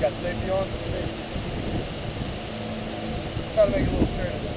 Got safety on? Try to make a little straighter.